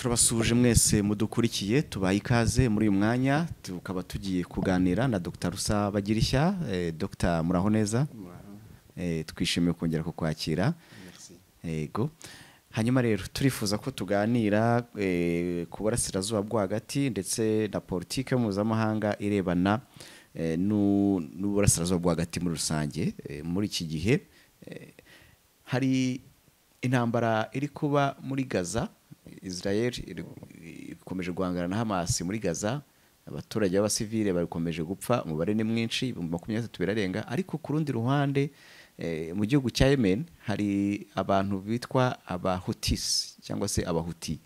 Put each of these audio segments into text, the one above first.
turabasuje mwese mudukurikiye tubaye ikaze muri uyu mwanya tukaba tugiye kuganira na dr. Rusa bagirishya eh, dr. Muraho neza eh, twishimiye kongera kukwakira. Yego. Hanyuma rero turifuza ko tuganira eh, ku burasirazuba bwo hagati ndetse na politiki mpuzamahanga irebana n'u- n'uburasirazuba bwo hagati muri rusange muri iki gihe. Hari intambara iri kuba muri gaza israel ikomeje guhangana na hamas muri gaza abaturage b'abasivile bakomeje gupfa umubare ni mwinshi ibihumbi makumyabiri na bitatu birarenga ariko ku rundi ruhande eh, mu gihugu cya yemen hari abantu bitwa abahutis cyangwa se abahuti.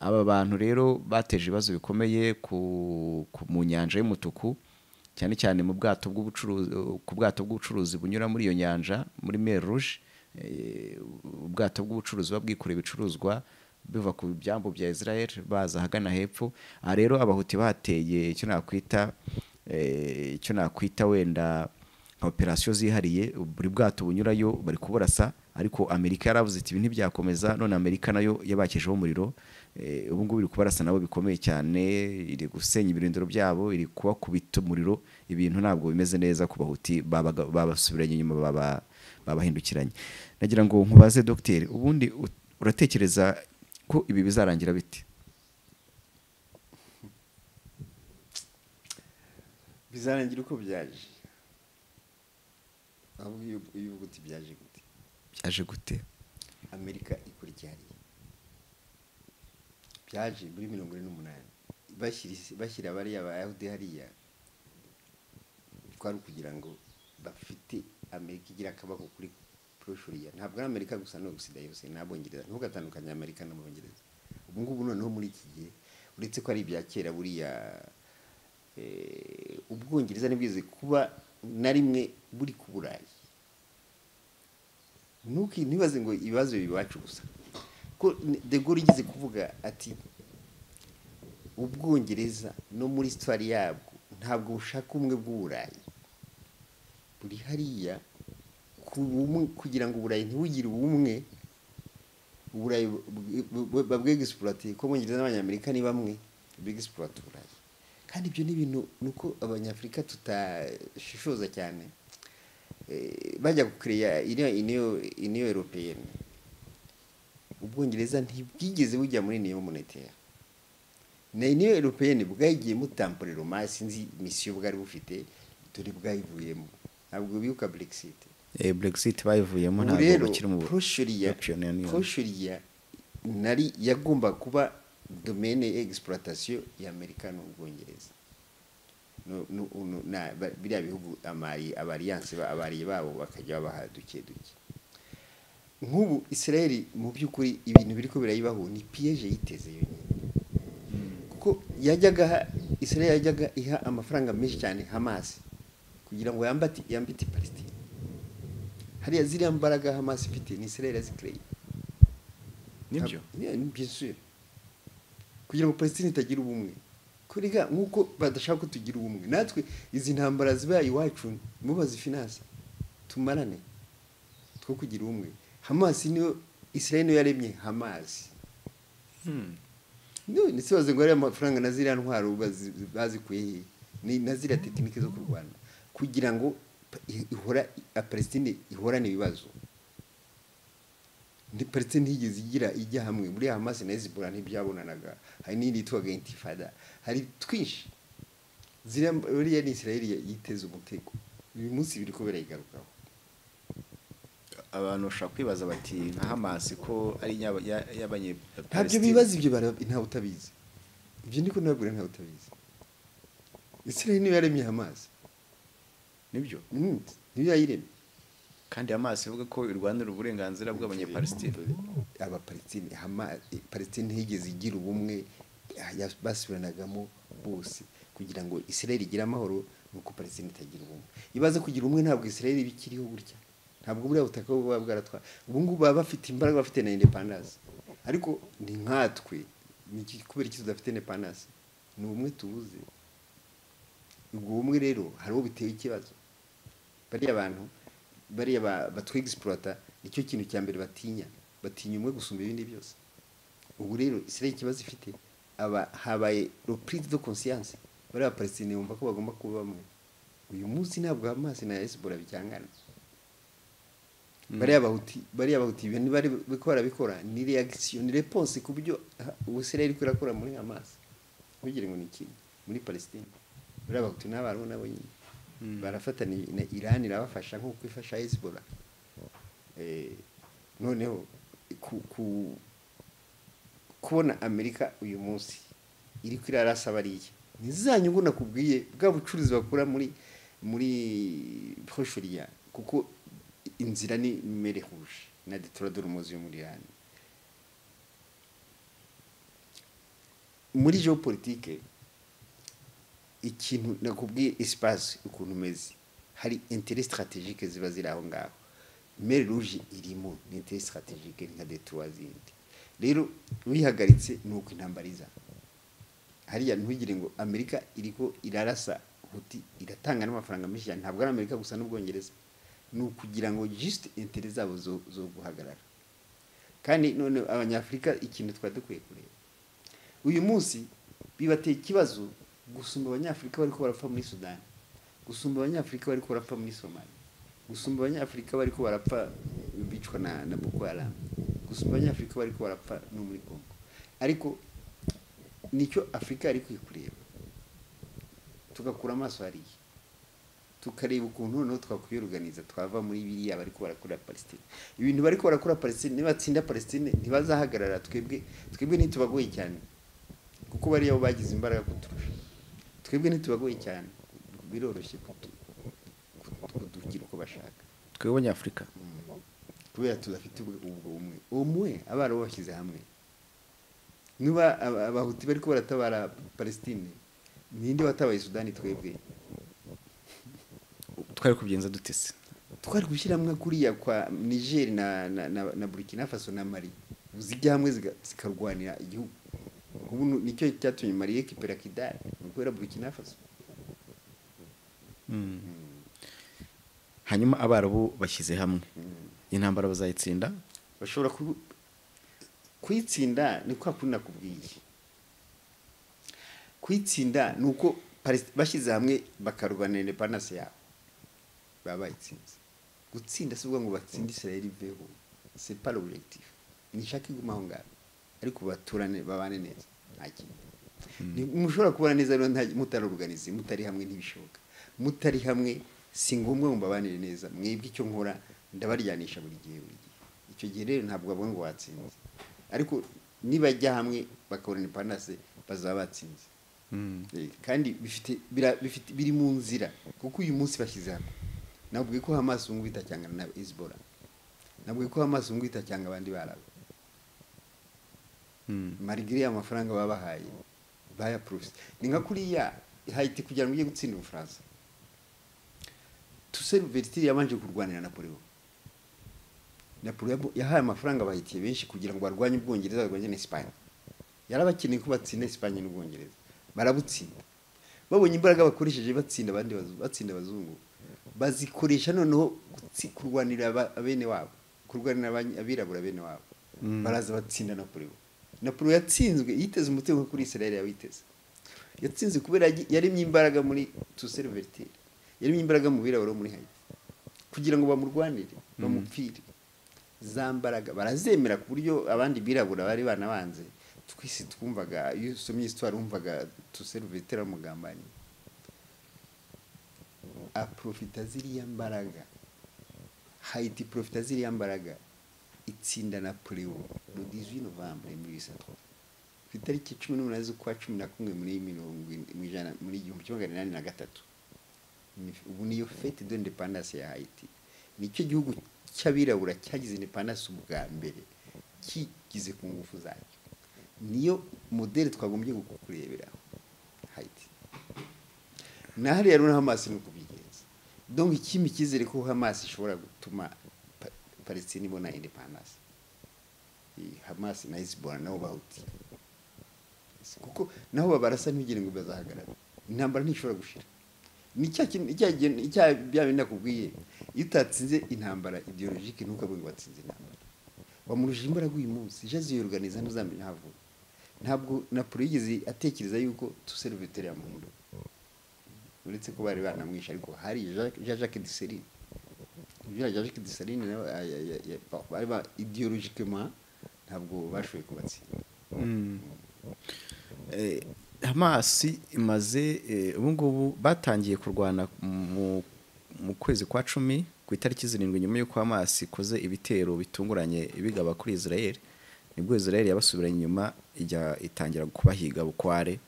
Aba bantu rero bateje ibibazo bikomeye mu nyanja y'umutuku cyane cyane mu bwato bw'ubucuruzi ku bwato bw'ubucuruzi bunyura muri iyo nyanja muri mer rouge eh, ubwato bw'ubucuruzi buba bwikoreye ibicuruzwa biva ku byambu bya Israel baza ahagana hepfo. Aha rero abahuti bateye icyo nakwita eh, icyo nakwita wenda nka operasiyo zihariye buri bwato bunyurayo bari kuburasa ariko amerika yaravuze iti ibi ntibyakomeza. None amerika na yo yabakijeho umuriro Eh, ubu ngubu iri kubarasa nabo bikomeye cyane iri gusenya ibirindiro byabo iri kubakubita umuriro. Ibintu ntabwo bimeze neza ku bahuti babasubiranye inyuma baba- babahindukiranye. Nagira ngo nkubaze dogiteri ubundi uratekereza ko ibi bizarangira bite bizarangira uko byaje? Aho iyo uvuga uti byaje gute? Byaje gute? Amerika ikurikiranye byaje muri mirongo ine n'umunani. Bashyira bariya bayahudi hariya. Kwari ukugira ngo bafite amerika igira akabako kuri purushuriya ntabwo ari amerika gusa no gusida yose n'abongereza ntugatandukanye amerika n'abongereza ubu ngubu noneho muri iki gihe uretse ko ari ibya kera buriya eh, ubwongereza ntibwize kuba na rimwe buri ku burayi. Ntibaze ngo ibibazo bibacu gusa. Ko de Gaulle igeze kuvuga ati ubwongereza no muri sitwari yabwo ntabwo bushaka ubumwe bw'uburayi buri hariya kugira ngo uburayi ntibugire ubumwe. Uburayi babwegisipurate ko abongereza n'abanyamerika ni bamwe begisipurate uburayi. Kandi ibyo ni ibintu ni uko abanyafurika tutashishoza cyane. Eh, bajya gukereya iriya iniyo europeyeni ubwongereza ntibwigeze bujya muri niyo monetaire. Na iniyo europeyeni bwayigiyemo tamporeroma sinzi misiyo bwari bufite dore bwayivuyemo. Ntabwo bibuka brexit. Eh, brexit bayivuyemo ubu ntabwo bakiri mu proshuriya proshuriya nari yagomba kuba domaine exploitation ya amerika n'ubwongereza. Biriya bihugu amari abariyanse abariye babo bakajya babaha duke duke. Nk'ubu israel mu by'ukuri ibintu biri ko birayibaho ni piyeje yiteze yonyine. Kuko yajyaga israel yajyaga iha amafaranga menshi cyane hamas kugira ngo yambate yambite palestine. Hariya ziriya mbaraga hamas ifite ni israel yazikereye ni byo? Sûr. Kugira ngo palestine itagira ubumwe. Kuriga nk'uko badashaka ko tugira ubumwe. Natwe izi ntambara zibaye iwacu mubazi finance tumarane. Two kugira ubumwe. Hamas niyo israel niyo yaremye hamas. Hmm. none se baze ngo ariya mafaranga na ziriya ntwaro bazi- bazikuye he ni na ziriya tekinike zo kurwana. Kugira ngo palestine ihorane ibibazo. Ndi palestine ntiyigeze igira ijya hamwe. Muri hamas na hezbollah ntibyabonanaga. Hari n'indi yitwaga intifada. Hari twinshi. Ziriya ni israel yiteze umutego. Uyu munsi biri ko birayigarukaho abantu bashobora kwibaza bati nka hamas ko ari inyaba- ya- y'abanye ntabyo bibaza ibyo ntawe utabizi. Ibyo ndiko nababwira ntawe utabizi. Israel niyo yaremye hamas. Ni byo? Mm, niyo yayiremye kandi hamas ivuga ko irwanira uburenganzira bw'abanyepalestine abapalestine palestine ntiyigeze igira ubumwe ya- basubiranagamo bose. Kugira ngo israel igire amahoro nuko palestine itagira ubumwe. Ibaze kugira ubumwe ntabwo israel iba ikiriho gutya. Ntabwo buriya butaka buba bwaratwara ubu ngubu baba bafite imbaraga bafite na independence. Ariko ni nkatwe ni kubera iki tudafite independence? Ni ubumwe tubuze. Ubwo bumwe rero hari uwo biteye ikibazo. Bariya bantu bariya batwegisipurata ni cyo kintu cya mbere batinya. Batinya umwe gusumba ibindi byose. Ubu rero israel ikibazo ifite? Aba habaye reprise de conscience. Bariya palestine bumva ko bagomba kuba bamwe. Uyu munsi ntabwo hamas na hezbollah bicyangana bariya bahuti bariya bahuti ibintu bari bariko barabikora. Ni reaction ni réponse ku byo ha- ubu israel iriko irakora muri hamas ntugire ngo ni ikintu muri palestine. Bariya bahuti n'abariho nabo nyine. Barafatana na iran irabafasha nk'uko ifasha hezbollah. Eh, noneho ku, ku, kubona amerika uyu munsi iri kwirarasa bariya. Ni za nyungu nakubwiye bwa bucuruzi bakora muri muri proche kuko inzira ni mere rouge na detora de rumozi yo muri Iran. Muri geopolitique ikintu nakubwiye espace ukuntu umeze. Hari intérêt stratégique ziba ziri aho ngaho. Mere rouge irimo ni intérêt stratégique nka detora zindi rero wihagaritse ni uko intambara iza hariya ntugire ngo amerika iriko irarasa huti iratanga n'amafaranga menshi cyane. Ntabwo ari amerika gusa n'ubwongereza. Ni ukugira ngo just intere zabo zo guhagarara. Kandi none abanyafurika ikintu twari dukwiye kureba. Uyu munsi bibateye ikibazo gusumba abanyafurika bariko barapfa muri sudani gusumba abanyafurika bariko barapfa muri somali gusumba abanyafurika bariko barapfa bicwa na, na boko haram. Gusumba abanyafurika bariko barapfa no muri congo. Ariko ni cyo afurika yari ikwiye kureba. Tugakura amaso hariya. Tukareba ukuntu noneho twakwiyoruganiza twava muri biriya bariko barakora palestine. Ibintu bariko barakora palestine nibatsinda palestine ntibazahagarara. Twebwe twebwe ntitubagoye cyane. Kuko bariya bo bagize imbaraga kuturusha. Twebwe ntitubagoye cyane. Biroroshye kutugira uko bashaka. Twebwe abanyafurika. Kubera tudafite ubwo bumwe umwe abarabu bashyize hamwe. Niba aba- abahuti bariko baratabara palestine ninde watabaye sudani twebwe? Twari kubigenza dutese twari gushyiramo kuriya kwa niger na, na, na, na burkina faso na mali. Zijya hamwe zikarwanira igihugu. Ubu ni cyo cyatumye mali yekipera kidari ni ukubera burkina faso. Hanyuma abarabu bashyize hamwe. Intambara bazayitsinda? Bashobora ku- kuyitsinda ni kwa kuri nakubwiye. Kuyitsinda ni uko bashyize hamwe bakarwanira indepandanse yabo. Baba bayitsinze. Gutsinda si ukuvuga ngo batsinde israel iveho. Pas l'objectif. Nishaka iguma aho ngaho. Ariko baturane babane neza. Nta kintu Ni- mushobora kubana neza rero mutaroruganize mutari hamwe ntibishoboka mutari hamwe si ngombwa ngo mbabanire neza. Mwebwe icyo nkora ndabaryanisha buri gihe buri gihe. Icyo gihe rero ntabwo bavuga ngo watsinze ariko nibajya hamwe bakabona independence bazaba batsinze. Eh, kandi bifite bira- bifite biri mu nzira. Kuko uyu munsi bashyize hamwe. Nabwiye ko Hamas ubu ngubu itacyangana na Hezbollah. Nabwiye ko Hamas ubu ngubu itacyanga abandi barabu marigire amafaranga baba bahaye bayaprofite ni nka kuriya Haiti kugira ngo ujye gutsinda Ubufaransa. Toussaint Louverture yabanje kurwanira Napoleon. Napoleon yahaye amafaranga abahitiye benshi kugira ngo barwanye Ubwongereza barwanye na Espagne yarabakeneye ko batsinda Espagne n'Ubwongereza. Barabutsinda. Babonye imbaraga bakoresheje batsinda abandi batsinda abazungu. Bazikoresha noneho kurwanira abene wabo kurwanira abirabura bene wabo. Baraza batsinda Napoleon. Napoleon yatsinzwe yiteze umutego kuri Israel yawiteze yatsinze kubera yaremye imbaraga muri Louverture yaremye imbaraga mu birabura muri Haiti. Kugira ngo bamurwanire bamupfire. Za mbaraga barazemera ku buryo abandi birabura bari banabanze twese twumvaga iyo usomye histoire wumvaga Toussaint Louverture amugambanye aprofita ziriya mbaraga. Haiti profita ziriya mbaraga. Itsinda Napoleon le 18 novembre 1803 ku itariki cumi n'umunani z'ukwa cumi na kumwe muri mirongo mu ijana muri igihumbi kimwe magana inani na gatatu. Ubu niyo fete de independance ya Haiti. Nicyo gihugu cy'abirabura cyagize independance ubwa mbere kigize ku ngufu zacyo. Niyo modeli twagombye kureberaho Haiti. Na hariya rero Hamas ni ukubigenza. Donc ikindi icyizere ko Hamas ishobora gutuma Pa- Palestine ibona independence Eh, Hamas. Na Hezbollah nabo bahuti kuko naho babarasa ntugire ngo bazahagarara intambara ntishobora gushira ni cya bya bindi nakubwiye iyo utatsinze intambara ideologike ntukavuge ngo watsinze intambara wamurusha imbaraga uyu munsi jazi yoruganiza ntuzamenya aho avuye ntabwo napoli yigeze atekereza yuko tuseriviteri yamuhindura uretse ko bari banamwishe ariko hari Jean Jacques Dessalines Jean Jacques Dessalines nawe ya- ya- ya- ya- bari ba ideologically ntabwo bashoboye kubatsinda. Eh, hamasi imaze eh, ubu ngubu batangiye kurwana mu, kwezi kwa cumi ku itariki zirindwi nyuma y'uko hamasi ikoze ibitero bitunguranye bigaba kuri israel ni bwo israel yabasubiranye inyuma ijya itangira kubahiga bukware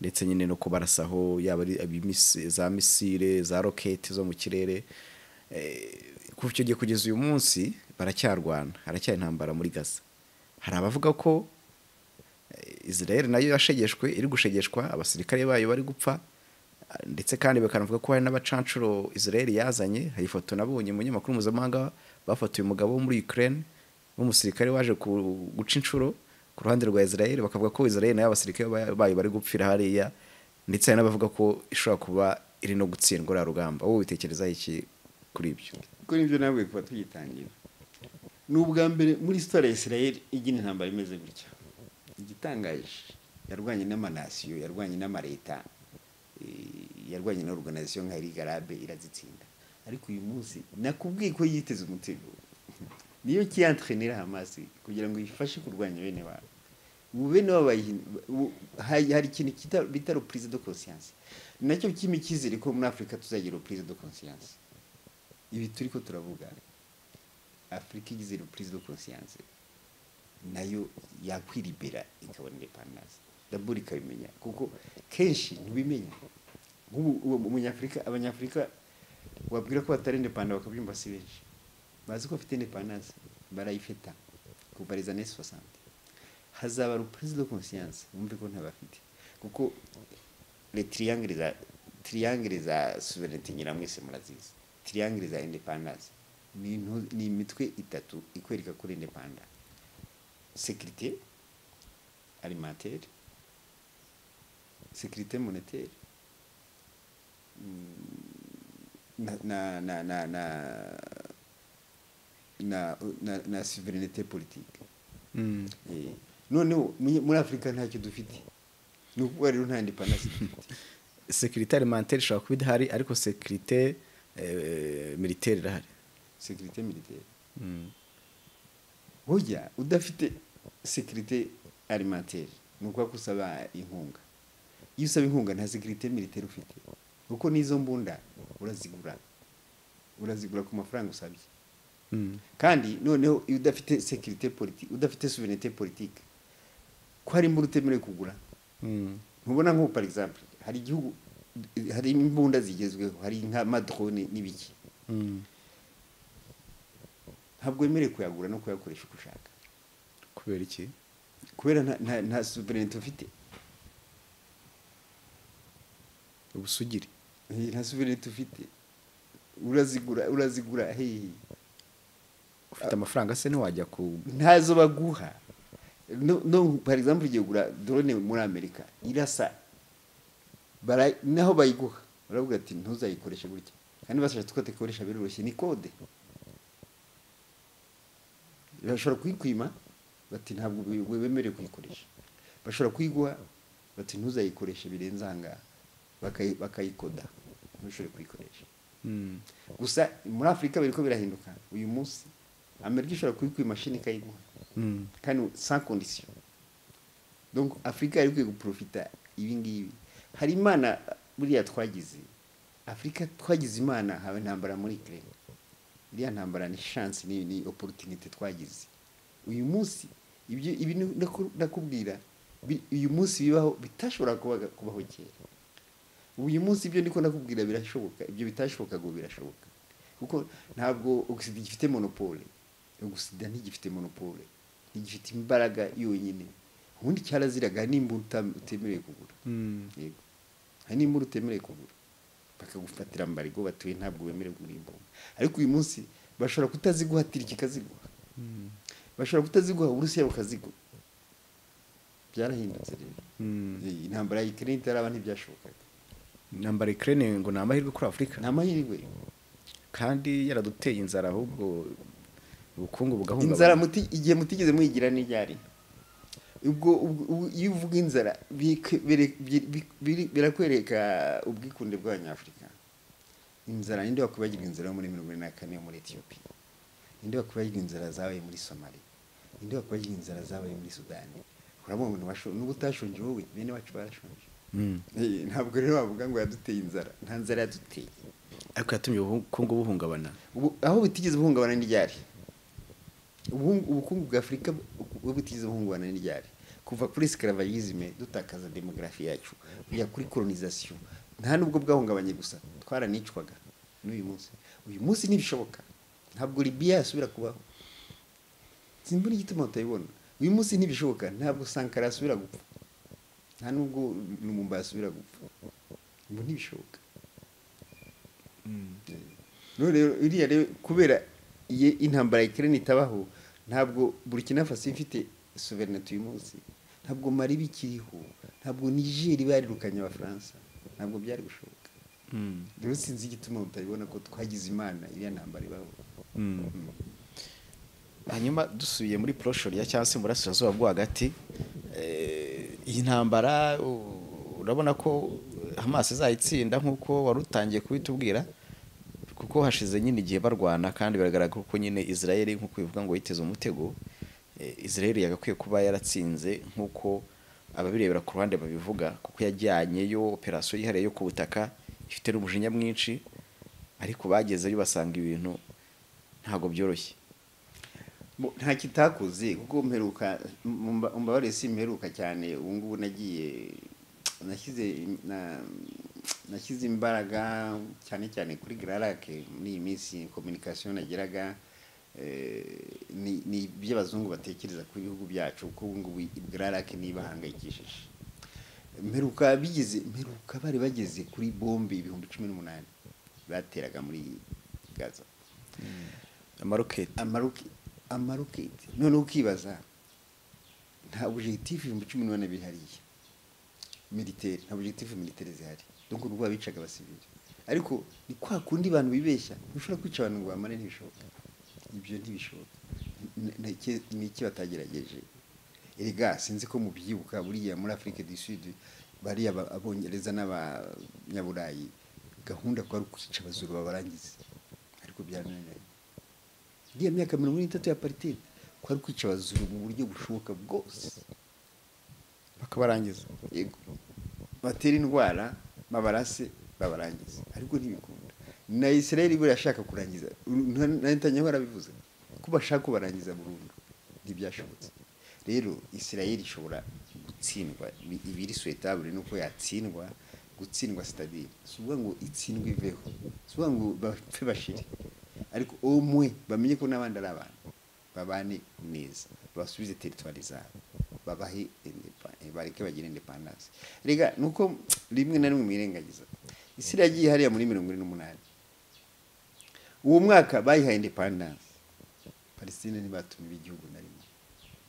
ndetse nyine no kubarasaho yaba ari za misile za roketi zo mu kirere. Eh, kuva icyo gihe kugeza uyu munsi baracyarwana haracyari intambara muri gaza. Hari abavuga ko Israel na yo yashegeshwe iri gushegeshwa abasirikare bayo bari gupfa ndetse kandi bakanavuga ko hari n'abacancuro Israel yazanye. Hari ifoto nabonye mu nyamakuru mpuzamahanga bafatuye umugabo wo muri Ukraine w'umusirikare waje guca inshuro ku ruhande rwa Israel bakavuga ko Israel na yo abasirikare ba- bayo bari gupfira hariya ndetse hari n'abavuga ko ishobora kuba iri no gutsindwa uriya rugamba. Wowe witekerezaho iki? Kuri ibyo kuko ni byo nabwo kuba tugitangira. Ni ubwa mbere muri sitara ya israel igira intambara imeze gutya. Igitangaje yarwanye n'amanasiyo yarwanye n'amaleta eh, yarwanye na organization nka Ligue Arabe irazitsinda. Ariko uyu munsi nakubwiye ko yiteze umutego. Niyo kiyantrainera Hamas kugira ngo ifashe kurwanya bene wabo ubu bene wabo hari ikintu bita conscience. Ni na cyo kimwe icyizere ko muri afurika tuzagira reprise de conscience. Ibi turi ko turavuga. Afurika igize reprise de conscience. Nayo yakwiribera ikabona independence dabura ikabimenya kuko kenshi ntibimenya. Nk'ubu umunyafurika abanyafurika wabwira ko batari independent bakabyumva si benshi. Bazi ko bafite independence barayifeta kuva les années 60 hazaba reprise de conscience wumve ko ntabafite. Kuko za triangle za sovereignty nyiramwese murazizi. Triangle za independence ni imitwe itatu ikwereka kuri independent. Sécurité alimentaire. Sécurité monétaire. Mm, na na na na na na na, na souveraineté politique. Eh, noneho muri afurika ntacyo dufite ni ukuvuga rero nta independence dufite sekirite alimentaire ishobora kuba idahari ariko sekirite militaire irahari sécurité militaire burya udafite sécurité alimentaire ni ukuvuga ko usaba inkunga iyo usaba inkunga nta sécurité militaire ufite. Kuko n'izo mbunda urazigura. Urazigura ku mafaranga usabye. Kandi noneho iyo udafite sécurité politique udafite souveraineté politique ko hari imbunda utemerewe kugura? Ntubona nk'ubu par exemple hari igihugu hari imbunda zigezweho hari nk'amadrone n'ibiki. Ntabwo wemerewe kuyagura no kuyakoresha uko ushaka. Kubera iki? Kubera nta souveraineté ufite. Ubusugire. Nta souveraineté ufite. Urazigura urazigura hehe ufite amafaranga se ntiwajya ku ntazo baguha. No, no par exemple ugiye kugura drone muri amerika irasa naho bayiguha. Baravuga ati ntuzayikoreshe gutya. Kandi bashatse ko tuyikoresha biroroshye. Ni kode. Bashobora kuyikwima bati ntabwo we- wemerewe kuyikoresha. Bashobora kuyiguha bati ntuzayikoreshe birenze aha ngaha. Bakayi- bakayikoda. Ntushobore kuyikoresha. Mm. gusa muri afurika biriko birahinduka. Uyu munsi amerika ishobora kubikwa imashini ikayiguha. Mm. kandi sans condition. Donc afurika yari ikwiye guprofita ibi ngibi. Hari imana buriya twagize afurika twagize imana haba intambara muri ukraine. Iriya ntambara ni chance ni, ni opportunity twagize. Uyu munsi ibyo ibi bi- uyu munsi bibaho bitashobora kubaho kera. Uyu munsi ibyo ndiko ndakubwira birashoboka ibyo bitashobokaga birashoboka. Kuko ntabwo ogisida gifite monopole. Ogisida ntigifite monopole. Ntigifite imbaraga yonyine. Ubundi cyaraziraga utam- utemerewe kugura? Mm. yego. Hari n'imbura utemerewe kugura? Bakagufatira mbarigo batuye ntabwo wemerewe kugura imbunda. Ariko uyu munsi bashobora kutaziguha tiriki ikaziguha. Mm. bashobora kutaziguha uburusiya bukaziguha byarahindutse rero. Mm. Eh, intambara ya Ukraine itaraba ntibyashobokaga. Intambara Ukraine ngo ni amahirwe kuri Afurika ni amahirwe. Kandi yaraduteye inzara ahubwo ubukungu inzara bugahungabana muti igihe mutigeze muyigira n'iryari ubwo iyo uvuga inzara birakwereka ubwikunde bw'abanyafurika inzara ninde wakwibagirwa inzara yo muri mirongo ine na kane yo muri etiyopiya ninde wakwibagirwa inzara zabaye muri somali ninde wakwibagirwa inzara zabaye muri sudani? Urabona n'ubu utashonje wowe bene wacu barashonje. Mm. Eh, ntabwo rero wavuga ngo yaduteye inzara. Nta nzara yaduteye. Ariko yatumye ubukungu buhungabana. Aho butigeze buhungabana n'iryari ubukungu bwa afurika bu- butigeze buhungabana n'iryari. Kuva kuri esclavagisme dutakaza demografi yacu. Kujya kuri colonisation nta nubwo bwahungabanye gusa twaranicwaga n'uyu munsi. Uyu munsi ntibishoboka. Ntabwo libiya yasubira kubaho. Simbona igituma utayibona. Uyu munsi ntibishoboka. Ntabwo sankara yasubira gupfa. Nta nubwo lumumba yasubira gupfa. Ubu ntibishoboka. None rero iriya rero kubera intambara ya Ukraine itabaho ntabwo Burkina Faso ifite sovereignty uyu munsi. Ntabwo Mali bikiriho ntabwo Niger barirukanye abafaransa. Ntabwo byari gushoboka. Mm. rero sinzi igituma mutabibona ko twagize imana iriya ntambara ibaho. Mm. hanyuma dusubiye muri proshoriya cyangwa se burasirazuba bwo hagati eh, iyi ntambara urabona ko hamas izayitsinda nk'uko wari utangiye kubitubwira. Kuko hashize nyine igihe barwana kandi biragaragara ko nyine israel nk'uko bivuga ngo yiteze umutego eh, israel yagakwiye kuba yaratsinze nk'uko ababirebera ku ruhande babivuga kuko yajyanyeyo operasiyo yihariye yo ku butaka ifite n'umujinya mwinshi ariko bagezeyo basanga ibintu ntabwo byoroshye. Nta kitakoze kuko mperuka umbabarire si mperuka cyane. Ubu ngubu nagiye nashyize na- nashyize imbaraga cyane cyane kuri gararake muri iyi minsi communication nageraga eh, ni ni iby'abazungu batekereza ku bihugu byacu kuko ubu ngubu gararake niba bahangayikishije mperuka bigeze mperuka bari bageze kuri bombe ibihumbi cumi n'umunani bateraga muri gaza. Amaroketi amaroke amaroketi noneho ukibaza nta objectif ibihumbi cumi n'umunani biri hariya militaire nta objectif militaire zihari. Donc nubwo bicaga abasivili ariko ni kwa kundi abantu bibeshya ntushobora kwica abantu ngo bamare ntibishoboka. Ibyo ntibishoboka. Ni iki batagerageje? Erega sinzi ko mubyibuka buriya muri Afrique du Sud bariya abongereza n'abanyaburayi gahunda kwari ukwica abazuru babarangize ariko byarananiranye iriya myaka mirongo n'itatu ya apartheid kwari kwica abazuru mu buryo bushoboka bwose. Bakabarangiza. Yego. Batera indwara babarase babarangiza ariko ntibikunda. Na israel buriya ashaka kurangiza. Na netanyahu arabivuze. Ko bashaka kubarangiza burundu ntibyashobotse. Rero israel ishobora gutsindwa Ibi- ibiri suetabule nuko yatsindwa gutsindwa stadile si ukuvuga ngo itsindwe iveho. Si ukuvuga ngo bapfe bashire. Ariko umwe bamenye ko n'abandi ari abantu. Babane neza. Basubize teritwari zabo. Babahe bareke bagire independence. Rega nuko rimwe na rimwe mwirengagiza isi yagiye hariya muri mirongo ine n'umunani. Uwo mwaka bayihaye independence. Palestine ntibatuma igihugu na rimwe.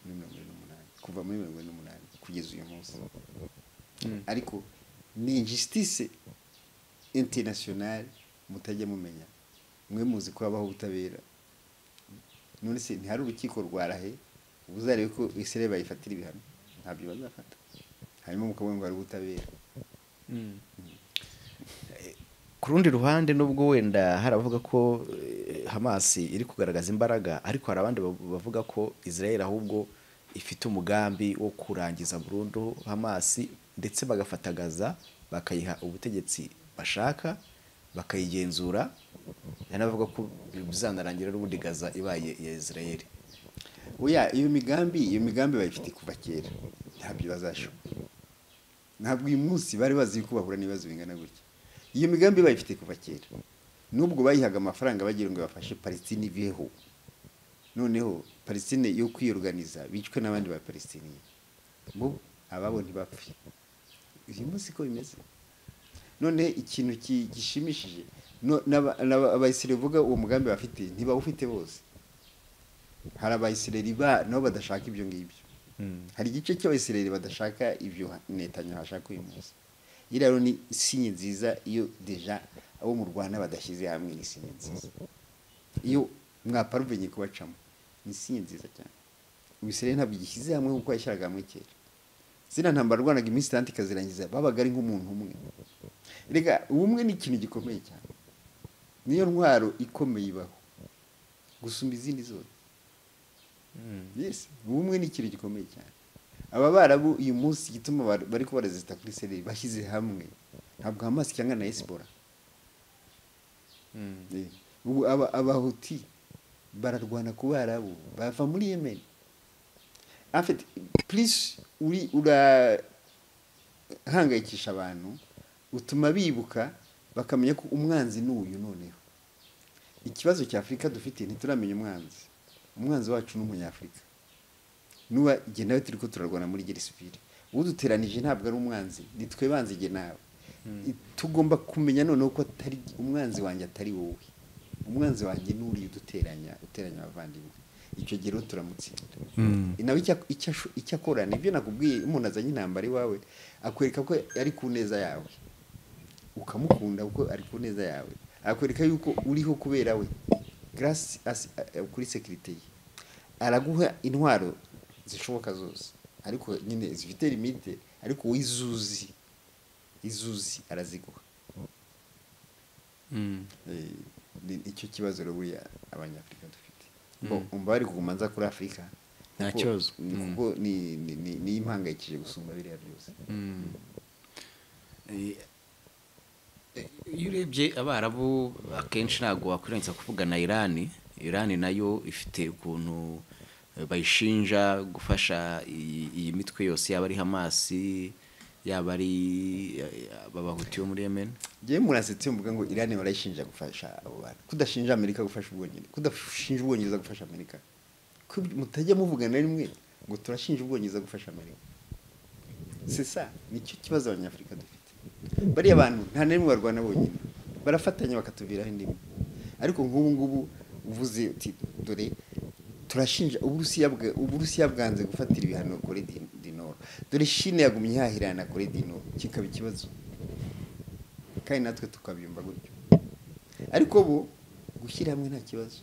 Muri mirongo ine n'umunani. Kuva muri mirongo ine n'umunani kugeza uyu munsi. Ariko ni injustice internationale mutajya mumenya. Mwe muzi ko habaho ubutabera. None se ntihari urukiko rwarahe? Ubuzarebe ko israel bayifatira ibihano. Ntabyo bazafata hanyuma mukavuga ngo hari ubutabera. Ku rundi ruhande nubwo wenda hari abavuga ko eh, hamas iri kugaragaza imbaraga ariko hari abandi bav- bavuga ko israel ahubwo ifite umugambi wo kurangiza burundu hamas ndetse bagafata gaza bakayiha ubutegetsi bashaka bakayigenzura. Hari n'abavuga ko bizanarangira n'ubundi gaza ibaye iya israel. Oya iyo migambi iyo migambi bayifite kuva kera. Ntabyo bazashobora ntabwo uyu munsi bari bazi ko bahura n'ibibazo bingana gutya. Iyo migambi bayifite kuva kera. Nubwo bayihaga amafaranga bagira ngo bafashe palestine iveho. Noneho palestine yo kwiyoruganiza bicwe n'abandi ba palestine. Bo ababo ntibapfe. Uyu munsi ko bimeze? None ikintu ki- gishimishije abayisirayeli bavuga uwo mugambi bafite ntibawufite bose. Hari abayisirayeli ba nabo badashaka ibyo ngibyo. Hari igice cy'abayisirayeli badashaka ibyo netanyahu ashaka uyu munsi. Iyi rero ni sinye nziza iyo deja abo mu rwanda badashyize hamwe ni sinye nziza. Iyo mwaparuvenye kubacamo ni sinye nziza cyane. Ubisirayeli ntabwo igishyize hamwe nk'uko yashyiraga hamwe kera. Ziriya ntambara rwanaga iminsi itandatu ikazirangiza babaga ari nk'umuntu umwe. Reka ubumwe ni ikintu gikomeye cyane. Niyo ntwaro ikomeye ibaho. Gusumba izindi zose. Yes ubumwe ni ikintu gikomeye cyane. Aba barabu uyu munsi igituma bari- kuba rezita kuri sereri bashyize hamwe. Ntabwo hamasi cyangwa na esipora Eh, ubu aba- abahuti bararwana ku barabu bava muri yemen. En fait plus uri urahangayikisha abantu utuma bibuka bakamenya ko umwanzi ni uyu noneho. Ikibazo cya afurika dufite ntituramenya umwanzi. Umwanzi wacu ni umunyafurika nuba igihe nawe turi ko turarwana muri gerisipiri uduteranije ntabwo ari umwanzi ni twe banzi igihe nawe. I- tugomba kumenya noneho ko atari umwanzi wanjye atari wowe. Umwanzi wanjye ni uriya uduteranya uteranya abavandimwe. Icyo gihe rero turamutsinda. Nawe icya- icyo akora ni byo nakubwiye umuntu azanye intambara iwawe akwereka ko ari ku neza yawe. Ukamukunda kuko ari ku neza yawe. Akwereka yuko uriho kubera we. Garasi kuri sekirite ye araguha intwaro zishoboka zose. Ariko nyine zifite limite ariko wowe izuzi. Izuzi araziguha. Eh, ni- icyo kibazo rero buriya abanyafurika dufite. Bo, umva bari kuguma nza kuri afurika Nta kibazo. Mm. kuko ni- ni- ni- niyo impangayikije gusumba biriya byose. Eh, iyo urebye abarabu akenshi ntabwo wakwirenza kuvuga na irani irani na yo ifite ukuntu bayishinja gufasha iyi mitwe yose yaba ari hamasi yaba ari ababahuti bo muri yemen. Ngewe murasetse mvuga ngo irani barayishinja gufasha abo bantu. Kudashinja amerika gufasha ubwongereza. Kudashinja ubwongereza gufasha amerika. Mutajya muvugana rimwe ngo turashinja ubwongereza gufasha amerika. Sesa ni cyo kibazo abanyafurika dufite. Bariya bantu nta na rimwe barwana bonyine. Barafatanya bakatubiraho indimi. Ariko nk'ubu ngubu uvuze uti dore turashinja uburusiya bwa- uburusiya bwanze gufatira ibihano kore di di Nord. dore shine yagumye ihahirana kore di Nord, kikaba ikibazo. Kandi natwe tukabyumva gutyo. Ariko bo gushyira hamwe nta kibazo.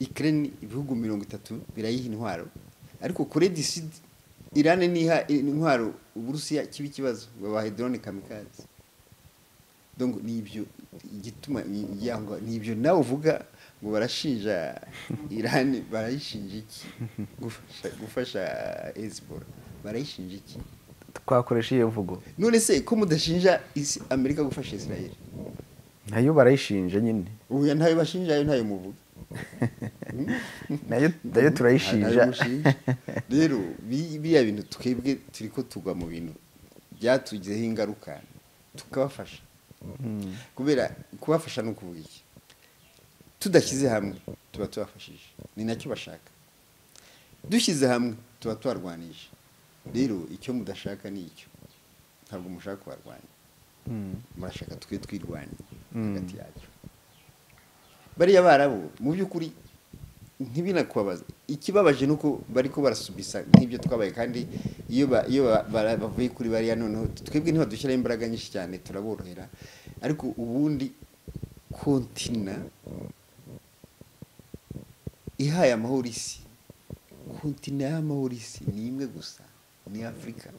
Ikirere ibihugu mirongo itatu birayiha intwaro. Ariko kure disidi irani niha intwaro uburusiya kiba ikibazo babaha drone kamikazi donc ni ibyo igituma ngira ngo ni ibyo nawe uvuga ngo barashinja irani barayishinja iki? Gufasha gufasha hezbollah. Barayishinja iki? Twakoresha iyo mvugo. None se ko mudashinja isi amerika gufasha israel? Nayo barayishinja nyine. Ubu ntayo bashinja yo ntayo muvuga na yo na yo turayishinja. Rero bi- biriya bintu twebwe turi ko tugwa mu bintu byatugizeho ingaruka tukabafasha. Mm. kubera kubafasha ni ukuvuga iki? Tudashyize hamwe tuba tubafashije. Ni na cyo bashaka. Dushyize hamwe tuba tubarwanisha rero icyo mudashaka ni icyo. Ntabwo mushaka kubarwanya. Mm. murashaka twe twirwanya Mm. hagati yacu bariya barabo mu by'ukuri ntibinakubabaza ikibabaje ni uko bari ko barasubisa nk'ibyo twabaye kandi iyo bavuye kuri bariya noneho twebwe ntibadushyiraho imbaraga nyinshi cyane turaborohera. Ariko ubundi kontina ihaye amahoro isi kontina y'amahoro isi ni imwe gusa ni afurika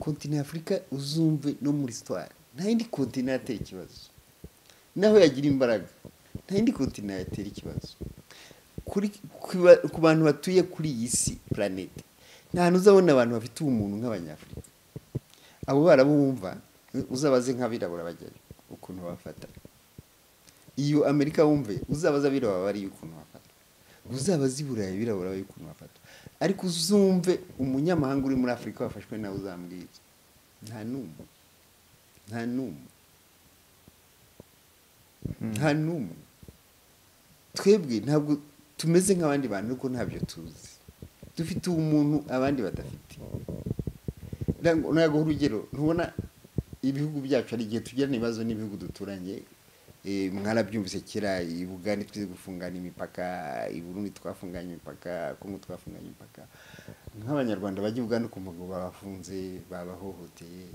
kontina afurika uzumve no muri sitwari. Nta yindi kontina yateye ikibazo. Naho yagira imbaraga. Yindi kontina yatera ikibazo. Ku ba- ku bantu batuye kuri iyi si planete nta hantu uzabona abantu bafite ubumuntu nk'abanyafurika. Abo barabumva uzabaze nk'abirabura bajyayo ukuntu bafata. Iyo amerika wumve uzabaze abirabura bari ukuntu bafata. Uzabaze i burayi abirabura ukuntu bafata. Ariko uzumve umunyamahanga uri muri afurika wafashwe nawe uzambwira nta n'umwe. Nta n'umwe. Nta n'umwe. Twebwe ntabwo tumeze nk'abandi bantu ariko ntabyo tuzi. Dufite ubumuntu abandi badafite. Ntabwo urugero ntubona ibihugu byacu hari igihe tugirana ibibazo n'ibihugu duturanye Eh, mwarabyumvise kera i bugande twize gufungana imipaka i burundi twafunganye imipaka kongo twafunganye imipaka. Nk'abanyarwanda bajya i bugande ukumva babafunze babahohoteye.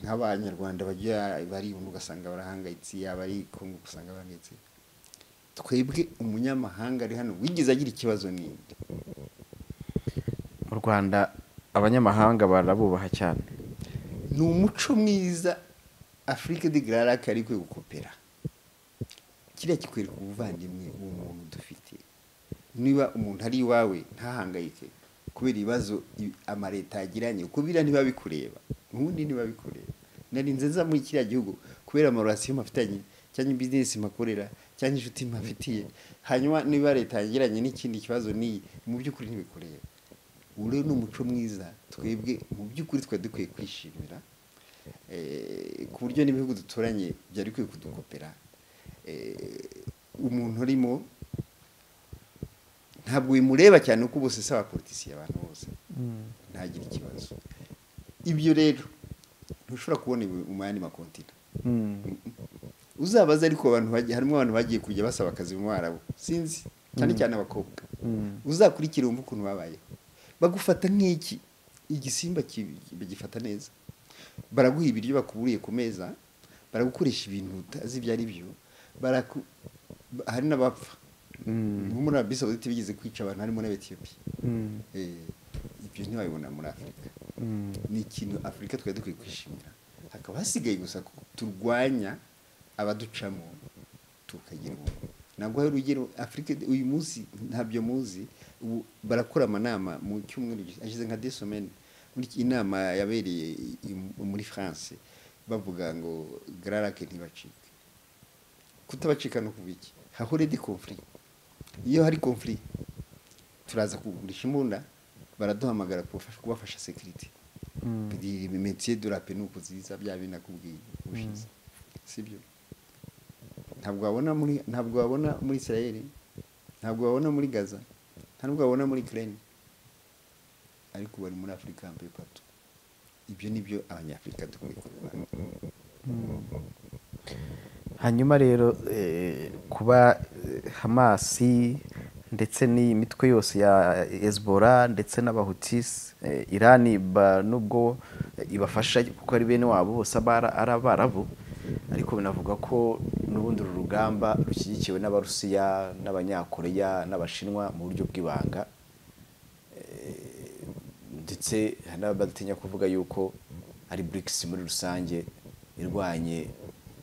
Nk'abanyarwanda bajya bari ugasanga barahangayitse yaba ari kongo ugasanga bahangayitse twebwe umunyamahanga ari hano wigeze agira ikibazo n'indi mu rwanda abanyamahanga barabubaha cyane. Ni umuco mwiza afurika de gararake ari gukopera. Kiriya kikwereka ubuvandimwe umuntu dufite. Niba umuntu ari iwawe ntahangayike kubera ibibazo amaleta yagiranye. Kuko biriya ntibabikureba. Ubundi ntibabikureba. Nari nziza muri kiriya gihugu kubera amarorasiyo mafitanye cyangwa bizinesi makorera cyangwa inshuti mafitiye hanyuma niba leta yagiranye n'ikindi kibazo n'iyi mu by'ukuri ntibikureba. Rero ni umuco mwiza. Twebwe mu by'ukuri twari dukwiye kwishimira eh, ku buryo n'ibihugu duturanye byari bikwiye kudukopera. Eh, umuntu urimo ntabwo bimureba cyane uko bose si abapolitisiye abantu bose. Ntagire ikibazo. Ibyo rero ntushobora kubona mu yandi makontina uzabaza ariko harimo abantu bagiye kujya basaba akazi mu barabu sinzi cyane cyane abakobwa. Uzakurikire wumve ukuntu babayeho bagufata nk'iki? Igisimba bagifata neza? Baraguha ibiryo bakuburiye ku meza? Baragukoresha ibintu utazi ibyo ari byo? Hari n'abapfa. Nko muri arabi sawudite bigeze kwica abantu harimo n'abetiyopiya Eh, ibyo ntibabibona muri afurika ni ikintu afurika twari dukwiye kwishimira. Hakaba hasigaye gusa ko turwanya abaducamo tukagira ubuntu ntabwo hari urugero afurika uyu munsi ntabyo muzi ubu barakora amanama mu cyumweru hashize nka desomene muri iki- inama yabereye muri france bavuga ngo gararake ntibacike. Kutabacika no kuba iki? Hahore conflit. Iyo hari conflit turaza kugurisha imbunda baraduhamagara kubafasha security. Biri métier de la paix nuko ziza bya binakubwiye ubushize sibyo ntabwo wabona muri ntabwo wabona muri Israel ntabwo wabona muri Gaza ntabwo wabona muri Ukraine. Ariko bari muri Afrika mpe pato ibyo ni byo abanyafrika dukwiye kurwanya hanyuma rero eh, kuba eh, hamasi ndetse n'iyi mitwe yose ya hezbollah ndetse n'abahutisi eh, irani nubwo ibafasha kuko ari bene wabo bose ari abarabu ariko binavuga ko n'ubundi uru rugamba rushyigikiwe n'abarusiya n'abanyakoreya n'abashinwa mu buryo bw'ibanga. Ndetse hari n'abadatinya kuvuga yuko ari BRICS muri rusange irwanye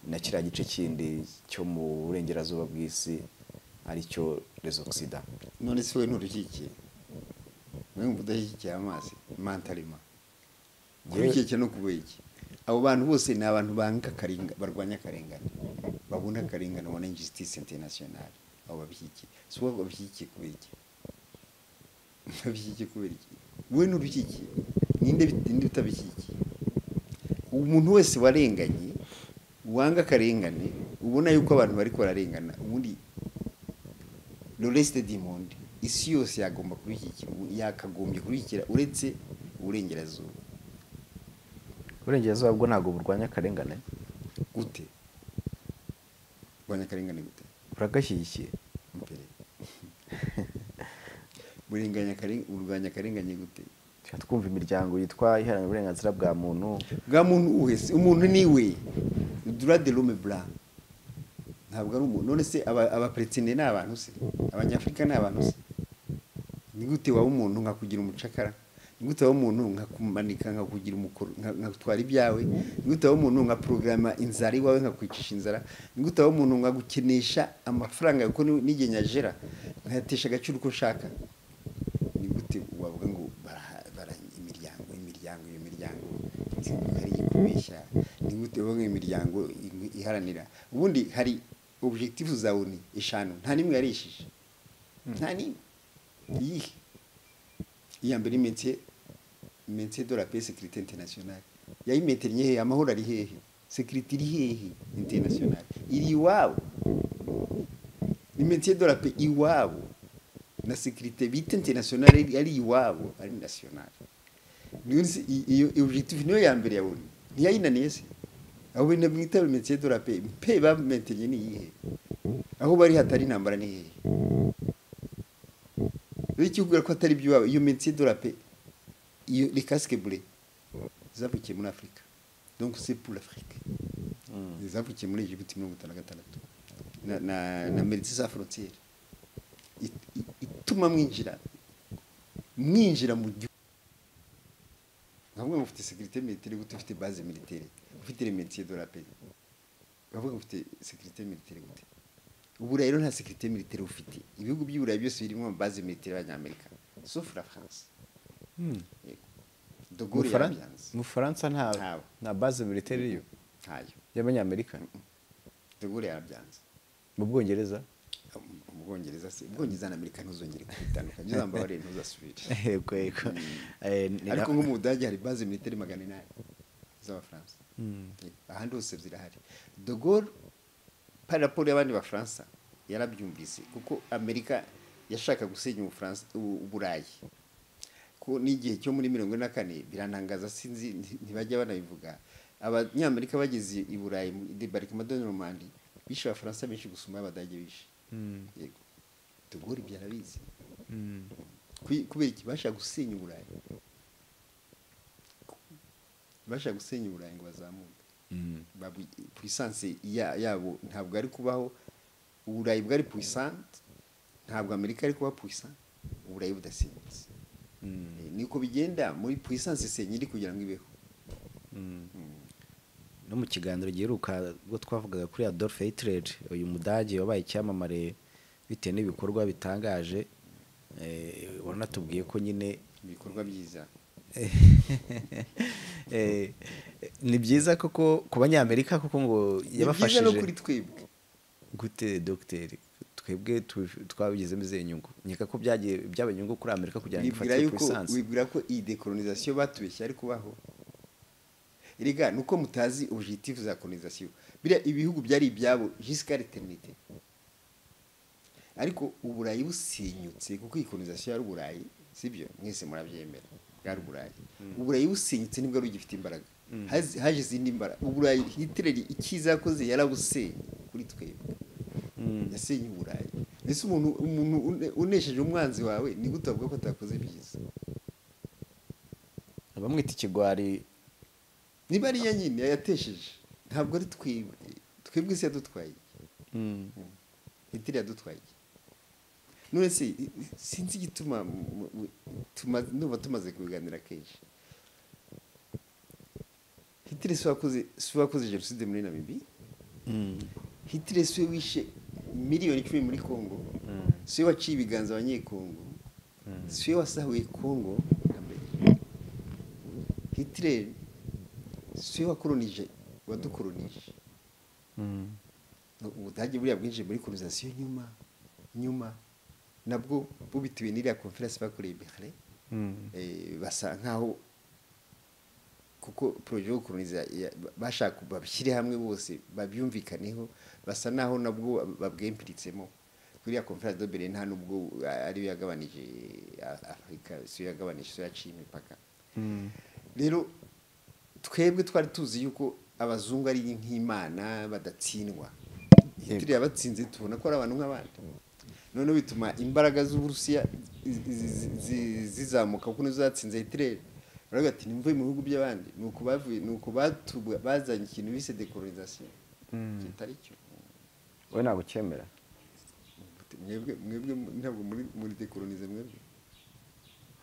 na kiriya gice kindi cyo mu burengerazuba bw'isi ari cyo Occidents none se wowe nturushyigikiye wowe wumva udashyigikiye amazi? Mantalima kubikeke no kuba iki abo bantu bose ni abantu banga barwanya akarengane. Babona akarengane babona injustice internationale abo babishyigikiye si wowe babishyigikiye kubera iki babishyigikiye kubera iki wowe nturushyigikiye ninde utabishyigikiye umuntu wese warenganye wanga akarengane ubona yuko abantu bari bararengana reste du monde isi yose yagomba kubishyigikira yakagombye kubishyigikira uretse uburengerazuba. Uburengerazuba bwo ntabwo burwanya akarengane? Gute? Kurwanya akarengane gute buragashyigikiye mbere burwanya akarengane gute twumva imiryango yitwa iharanira uburenganzira bwa muntu. Bwa muntu wese umuntu ni we. Droit de l'homme blanc. Ntabwo ari umuntu. None se aba- abaperezida ni abantu se? Abanyafurika ni abantu se? Ni gute waba umuntu nkakugira umucakara? Ni gute waba umuntu nkakumanika nkakugira umukoro nka- nkatwara ibyawe ni gute waba umuntu nkaporogama inzara iwawe nkakwicisha inzara ni gute waba umuntu nkagukenesha amafaranga kuko ni- n'igihe nyajera nkayatesha agaciro uko nshaka ni gute wavuga ngo imiryango imiryango iyo miryango ari kubeshya ni gute wavuga ngo imiryango iharanira ubundi hari objectif za ONU eshanu nta nimwe yarishije nta nimwe iyihe? Iya mbere métier de la paix sécurité internationale. Yayimeternye hehe amahoro ari hehe. Sécurité iri hehe internationale. Iri iwabo ni métier de la paix iwabo na sécurité bita internationale ari- ari iwabo ari nationale. Niyo nzi- i- iyo objectif niyo ya mbere yabona ntiyayinaniye se abo bintu mwita métier de la paix pe bameternye ni iyihe aho bari hatari intambara ni hehe. Rero ikikubwira ko atari iby'iwabo iyo métier de la paix iyo les casques bleus. Zavukiye muri afurika donc c'est pour l'afrique. Zavukiye muri egiputa mirongo itanu na gatandatu na Médecins Sans it- ituma mwinjira mwinjira mu gihugu nkavuga ngo ufite sécurité militaire gute ufite base militaire. Ufite les métiers de la paix. Bavuga ngo ufite sécurité militaire. Gute ubu rero nta sécurité militaire ufite ibihugu by'uburayi byose birimo amabase militaire y'abanyamerika sauf la France Mu Gaulle Bufaran- yarabyanze mu Bufaransa nta nta base militaire iriyo ntayo. Y'abanyamerika? Gaulle yarabyanze mu Bwongereza? Mu bwongereza se ubwongereza na amerika ntuzongere kubitandukanya uzambabarire ntuzasubire. Yego yego. Eh, ni ariko nko mu budage hari base militaire magana inani z'abafaransa. Mm. ahandi hose zirahari. Par rapport y'abandi bafaransa yarabyumvise. Kuko amerika yashaka gusenya uburayi ko n'igihe cyo muri mirongo ine na kane birantangaza sinzi nti- ntibajya banabivuga abanyamerika bageze i burayi de normandi bishe abafaransa benshi gusumba abadage bishe Mm. yego Gaulle ibyo arabizi Mm. Kwi- kubera iki bashaka gusenya uburayi bashaka gusenya uburayi ngo bazamuke Mm. babu- puissance ya- yabo ntabwo ari kubaho uburayi bwari puissante ntabwo amerika ari kuba puissant uburayi. Eh, niko bigenda muri puissance isenya iri kugira ngo ibeho. Mm. no mu kiganiro giheruka ubwo twavugaga kuri Adolf Hitler uyu mudage wabaye icyamamare bitewe n'ibikorwa bitangaje eh, wanatubwiye ko nyine ibikorwa byiza. Eh, ni byiza koko ku banyamerika kuko ngo ni byiza no yabafashije gute dogiteri twebwe twabigizemo izihe nyungu nkeka ko byagiye byaba inyungu kuri amerika kugira ngo ifate yuko puissance wibwira ko iyi decolonisation batubeshye ari kubaho erega nuko mutazi objectif za colonisation. Biriya ibihugu byari ibyabo jusqu'à l'éternité. Ariko uburayi busenyutse kuko iyi colonisation yari uburayi sibyo? Mwese murabyemera. Bwari uburayi. Uburayi busenyutse ni bwo wari ugifite imbaraga. Hazi- haje izindi mbaraga. Uburayi hitler icyiza yakoze yarabusenye. Kuri twebwe. Yasenye uburayi mbese umuntu umuntu une- unesheje umwanzi wawe ni gute avuga ko atakoze byiza abamwita ikigwari. Niba ariyo nyine yayatesheje ntabwo ari twebwe twebwe isi yadutwaye. Mm. hitler yadutwaye. Iki? none se sinzi igituma ndumva tumaze kubiganira kenshi. Hitler si wakoze si we wakoze jenoside muri namibi Mm. hitler si we wishe miliyoni icumi muri kongo Mm. si we waciye ibiganza abanyekongo Mm. si we wasahuye kongo hitler si we wakoronije wadukoronije Mm. ubudage buriya bwinjiye muri kolonisation nyuma nyuma nabwo bubitiwe n'iriya conference bakoreye Mm. eh, basa nkaho kuko projet yo koloniza ya- bashaka babishyire hamwe bose babyumvikaneho basa naho nabwo babwempiritsemo kuri ya conference de Berlin nta nubwo ariyo yagabanije Afurika si yo yagabanije so yaciye imipaka. Mm. rero twebwe twari tuzi yuko abazungu ari nk'imana badatsindwa. Hitler yabatsinze tubona ko ari abantu nk'abandi. Noneho bituma imbaraga z'uburusiya zi- zi- zi- zizamuka kuko nizo zatsinze hitler. Baravuga ati nimvuye mu bihugu by'abandi. Ni batu- bazanye ikintu bise decolonisation Mm. kitari cyo. Wowe ntabwo ucyemera. Mwebwe ntabwo muri muri decolonize mwebwe.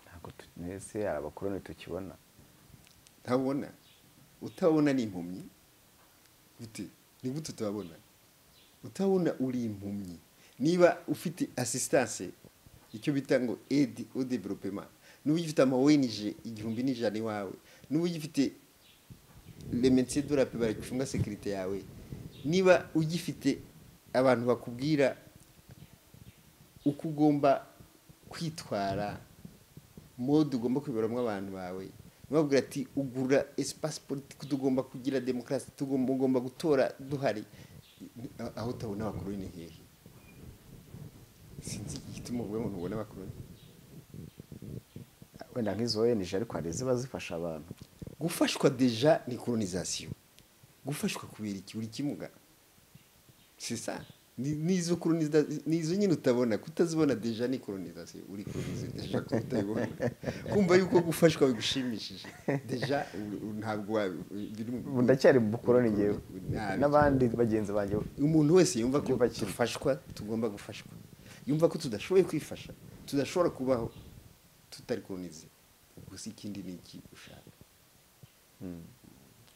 Ntabwo mwese hari abakoroni tukibona. Ntabona. Utabona ni impumyi. Gute? Ni gute utabona? Utabona uri impumyi. Niba ufite assistance icyo bita ngo au développement nuba ugifite ama ONG igihumbi n'ijana iwawe nuba ugifite la paix bacunga sécurité yawe niba ugifite abantu bakubwira uko ugomba kwitwara mode ugomba kwiberamo abantu bawe. Babwira ati ugura espace politique tugomba kugira demokarasi tugomba ugomba gutora duhari. Aho utabona abakoroni ni hehe? Sinzi igituma uvuga ngo ntubona abakoroni wenda nk'izo ONG ariko hari iziba zifasha abantu. Gufashwa deja ni colonisation gufashwa kubera iki? Uri kimuga. Ça Ni- n'izo coloniza- n'izo nyine utabona kutazibona deja ni colonization uri colonize deja ko utabibona. Kumva yuko gufashwa bigushimishije. Deja ntabwo ndacyari mu bukoroni ngewe n'abandi bagenzi banjye umuntu wese yumva ko dufashwa tugomba gufashwa. Yumva ko tudashoboye kwifasha tudashobora kubaho tutari kolonize. Gusa ikindi ni iki ushaka?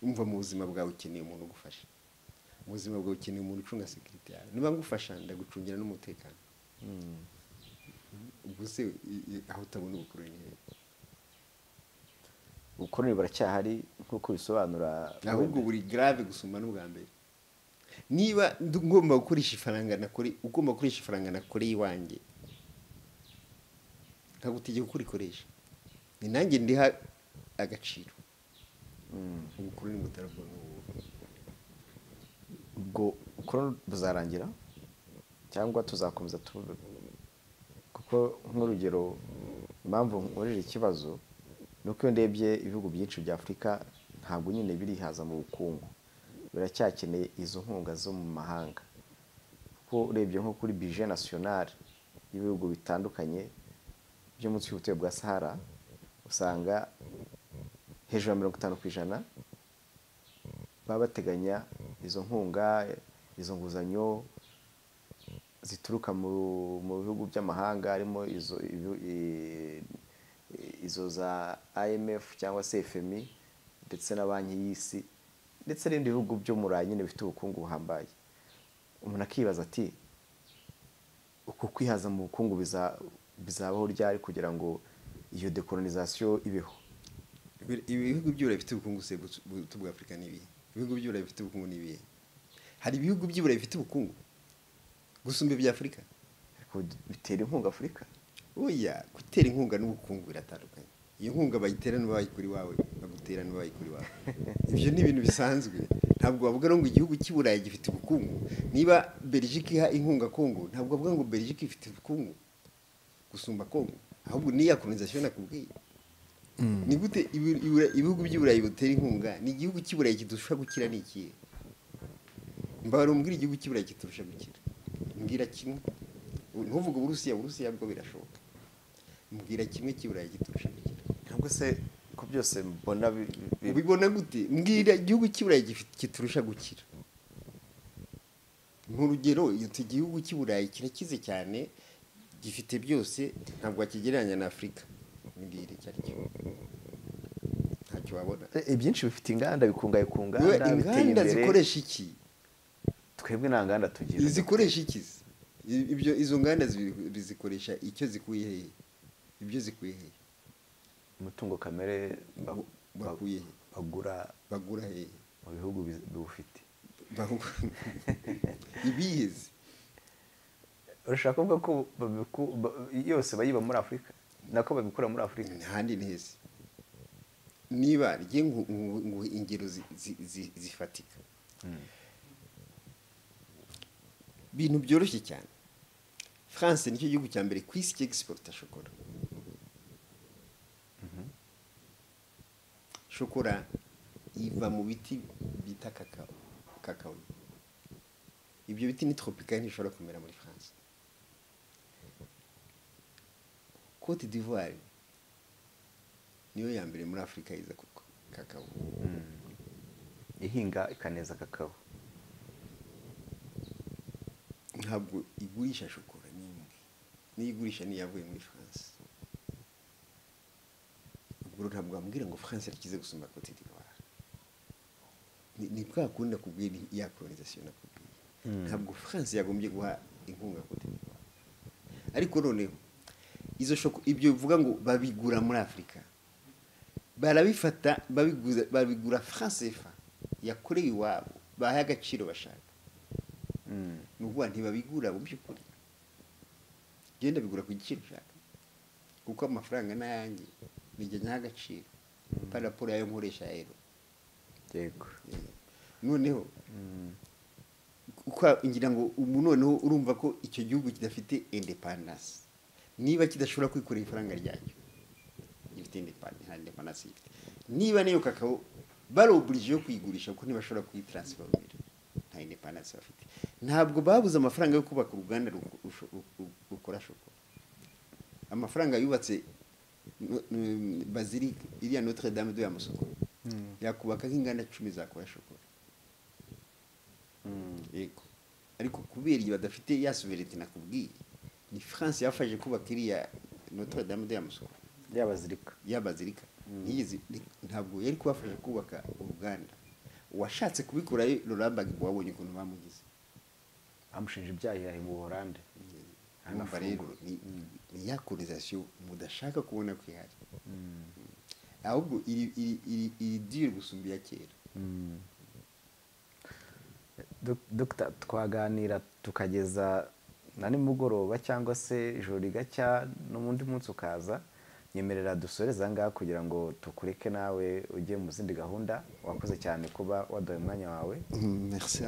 Umva mu buzima bwawe ukeneye umuntu ugufasha. Mu buzima bwawe ukeneye umuntu ucunga sekirite yawe niba ngufasha ndagucungira n'umutekano. Ubwo se aho utabona ubukoroni ubukoroni buracyahari nk'uko bisobanura ahubwo buri grave gusumba n'ubwa mbere. Niba ngomba gukoresha ifaranga ugomba gukoresha ifaranga nakoreye iwanjye nkagutegeka uko urikoresha ni nanjye ndiha agaciro. Ubukoroni butarabwo ubwo ubukoroni buzarangira cyangwa tuzakomeza tu kuko nk'urugero impamvu nkorera ikibazo ni uko iyo ndebye ibihugu byinshi bya afurika ntabwo nyine birihaza mu bukungu. Biracyakeneye izo nkunga zo mu mahanga. Kuko urebye nko kuri bije nasiyonari y'ibihugu bitandukanye byo munsi y'ubutare bwa sahara usanga hejuru ya mirongo itanu ku ijana baba bateganya izo nkunga izo nguzanyo zituruka mu bihugu by'amahanga harimo izo za IMF cyangwa se FMI ndetse na banki y'isi ndetse n'ibindi bihugu byo Burayi nyine bifite ubukungu buhambaye. Umuntu akibaza ati uku kwihaza mu bukungu biza- bizabaho ryari kugira ngo iyo dekolonisation ibeho? Ibihugu by'uburayi bifite ubukungu se butu- buto ibihugu by'uburayi bifite ubukungu ni ibihe hari ibihugu by'uburayi bifite ubukungu? Gusumba ibya afurika ariko bitera inkunga afurika. Oya gutera inkunga n'ubukungu biratandukanye. Iyo nkunga bayitera n'abayikura iwawe bagutera n'abayikura iwawe ibyo ni ibintu bisanzwe. Ntabwo bavuga ngo igihugu cy'i burayi gifite ubukungu. Niba belgique iha inkunga kongo ntabwo bavuga ngo belgique ifite ubukungu. Gusumba kongo ahubwo niya colonization nakubwiye ni gute ibihugu by'i burayi bitera inkunga? Ni igihugu cy'i burayi kidusha gukira ni ikihe? Mbabara umbwira igihugu cy'i burayi kiturusha gukira. Mbwira kimwe. Ntuvuge uburusiya. Uburusiya bwo birashoboka. Mbwira kimwe cy'i burayi kiturusha gukira. Ntabwo se ko byose mbona bi- bi- ubibona gute? Mbwira igihugu cy'i burayi gifite- kiturusha gukira. Nk'urugero iki gihugu cy'i burayi kirakize cyane gifite byose ntabwo wakigereranya na afurika mbwira icyo ari cyo. Ntacyo wabona Eh, ibyinshi bifite inganda bikungahaye ku nganda inganda zikoresha iki? Twebwe nta nganda tugira. Zikoresha iki? Ibyo izo nganda zi- zikoresha icyo zikuye hehe ibyo zikuye hehe umutungo kamere ba- Ba- ba- bakuye bagura bagura hehe mu bihugu bi- biwufite. Ibiheze urashaka kuvuga ko yose bayiba muri afurika nako babikura muri afurika ntahandi ni heza niba rye nguhe ingero zi- zi- zi- zifatika. Ibintu byoroshye cyane. France ni cyo gihugu cya mbere ku isi cy'egisiporota shokora. Shokora iva mu biti bita kakao kakao. Ibyo biti ni tropicale ntishobora kumera muri france. Cote d'ivoire niyo ya mbere muri afurika yiza kakao. Ihinga ikaneza kakao. Ntabwo igurisha shokora n'imwe niyo igurisha niyo yavuye muri france. Ubwo ntabwo wambwira ngo france yakize gusumba cote d'ivoire. Ni, ni bwa kundi nakubwiye ni ya colonisation nakubwiye. Ntabwo france yagombye guha inkunga cote d'ivoire. Ariko noneho izo shoko ibyo bivuga ngo babigura muri afurika barabifata babigura france fa yakorewe iwabo bahaye agaciro bashaka. Ni ukuvuga ntibabigura mu by'ukuri. Genda bigura ku giciro ushaka. Kuko amafaranga nijya nyaha agaciro. Paraporo yayo nkoresha ero yego. Noneho uko ngira ngo ubu noneho urumva ko icyo gihugu kidafite independence niba kidashobora kwikorera ifaranga ryacyo. Gifite independence nta independence gifite niba niyo kakao baroburije yo kuyigurisha kuko ntibashobora kuyitaransifomera nta independence bafite ntabwo babuze amafaranga yo kubaka uruganda rukora shokora amafaranga yubatse bazilike iriya notre dame de yamusoko yakubaka nk'inganda cumi zakora shokora yego ariko kubera igihe badafite ya sovereignty nakubwiye ni france yafashe kubaka iriya notre dame de yamusoko yabazirika yabazirika ntiyigeze ntabwo yari kubafasha kubaka uruganda uwashatse kubikurayo rurambagi wabonye ukuntu bamugize. Amushinja ibyaha mu buhorande urumva rero ni ni ya korizasiyo mudashaka kubona ko ihari. Ahubwo iri iri iri iri diri gusumba iya kera. Dok- Dr twaganira tukageza na nimugoroba cyangwa se ijoro rigacya n'undi munsi ukaza. Nyemerera dusoreze aha ngaha kugira ngo tukureke nawe ujye mu zindi gahunda wakoze cyane kuba waduhaye umwanya wawe. Vous.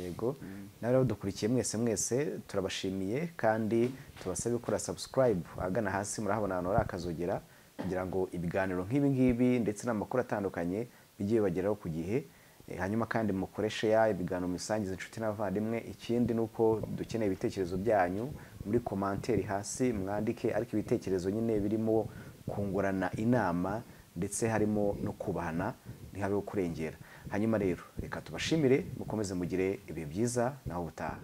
Yego. Nawe rero dukurikiye mwese mwese turabashimiye kandi tubasabe gukora subscribe ahagana hasi murahabona ahantu hari akazogera kugira ngo ibiganiro nk'ibi ngibi ndetse n'amakuru atandukanye bijye bibageraho ku gihe. Eh, hanyuma kandi mukoreshe ya ibiganiro mubisangize inshuti n'abavandimwe. Ikindi ni uko dukeneye ibitekerezo byanyu muri komanteri hasi mwandike ariko ibitekerezo nyine birimo kungurana inama ndetse harimo no kubahana ntihabeho kurengera. Hanyuma rero reka tubashimire mukomeze mugire ibihe byiza naho ubutaha.